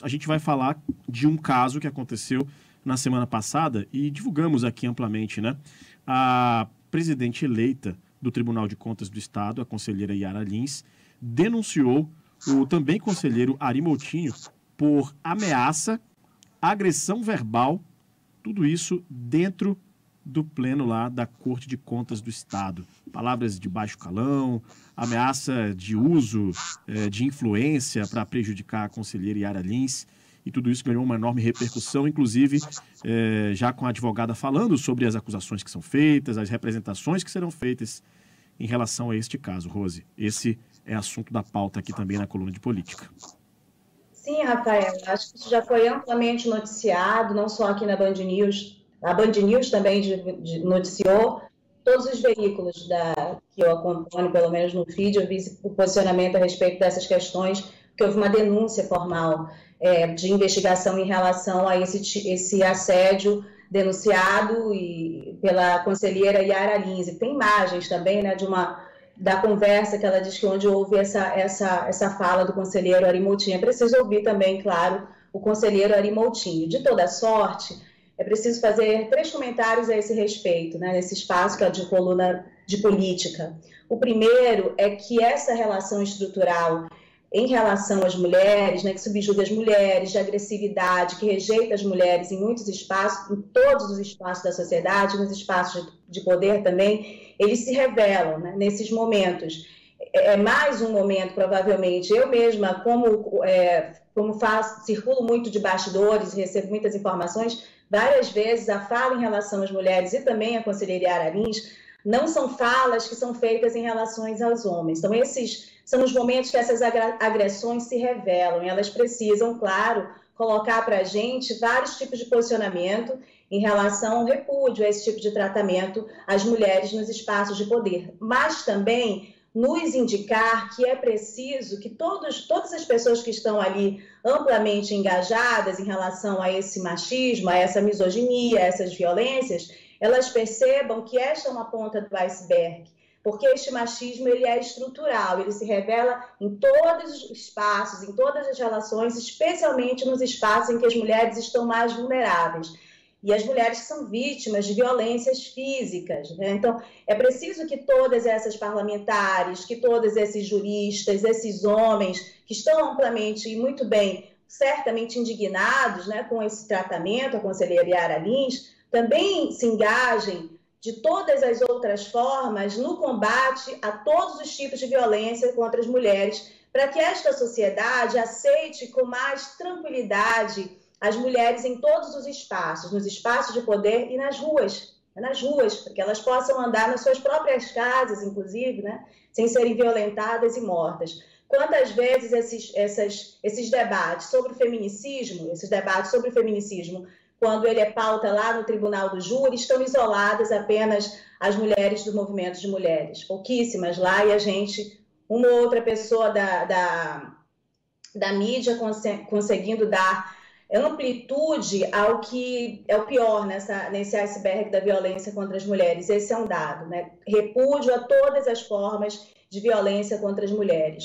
a gente vai falar de um caso que aconteceu na semana passada e divulgamos aqui amplamente, né? A presidente eleita do Tribunal de Contas do Estado, a conselheira Yara Lins, denunciou o também conselheiro Ari Moutinho por ameaça, agressão verbal, tudo isso dentro do pleno lá da Corte de Contas do Estado. Palavras de baixo calão, ameaça de uso eh, de influência para prejudicar a conselheira Yara Lins. E tudo isso ganhou uma enorme repercussão, inclusive eh, já com a advogada falando sobre as acusações que são feitas, as representações que serão feitas em relação a este caso, Rose. Esse é assunto da pauta aqui também na coluna de política. Sim, Rafael, acho que isso já foi amplamente noticiado, não só aqui na Band News, a Band News também de, de, noticiou, todos os veículos da, que eu acompanho, pelo menos no feed, eu vi o posicionamento a respeito dessas questões, que houve uma denúncia formal é, de investigação em relação a esse, esse assédio denunciado e, pela conselheira Yara Lins. E tem imagens também né, de uma da conversa que ela diz que onde houve essa, essa, essa fala do conselheiro Arimoutinho. É preciso ouvir também, claro, o conselheiro Arimoutinho. De toda sorte, é preciso fazer três comentários a esse respeito, né, nesse espaço que é de coluna de política. O primeiro é que essa relação estrutural em relação às mulheres, né, que subjuga as mulheres, de agressividade, que rejeita as mulheres em muitos espaços, em todos os espaços da sociedade, nos espaços de poder também, eles se revelam né, nesses momentos. É, é mais um momento, provavelmente, eu mesma, como, é, como faço, circulo muito de bastidores, recebo muitas informações, várias vezes a fala em relação às mulheres e também a conselheira Ararins não são falas que são feitas em relação aos homens. Então, esses são os momentos que essas agressões se revelam elas precisam, claro, colocar para a gente vários tipos de posicionamento em relação ao repúdio a esse tipo de tratamento às mulheres nos espaços de poder, mas também nos indicar que é preciso que todos, todas as pessoas que estão ali amplamente engajadas em relação a esse machismo, a essa misoginia, a essas violências, elas percebam que esta é uma ponta do iceberg, porque este machismo ele é estrutural, ele se revela em todos os espaços, em todas as relações, especialmente nos espaços em que as mulheres estão mais vulneráveis e as mulheres são vítimas de violências físicas. Né? Então, é preciso que todas essas parlamentares, que todos esses juristas, esses homens que estão amplamente e muito bem, certamente indignados né, com esse tratamento, a conselheira Yara Lins, também se engajem de todas as outras formas no combate a todos os tipos de violência contra as mulheres, para que esta sociedade aceite com mais tranquilidade as mulheres em todos os espaços, nos espaços de poder e nas ruas, nas ruas, para que elas possam andar nas suas próprias casas, inclusive, né, sem serem violentadas e mortas. Quantas vezes esses, essas, esses debates sobre o feminicídio, esses debates sobre o feminicídio, quando ele é pauta lá no Tribunal do Júri, estão isoladas apenas as mulheres do movimento de mulheres, pouquíssimas lá, e a gente, uma ou outra pessoa da, da, da mídia conseguindo dar amplitude ao que é o pior nessa, nesse iceberg da violência contra as mulheres. Esse é um dado, né? Repúdio a todas as formas de violência contra as mulheres.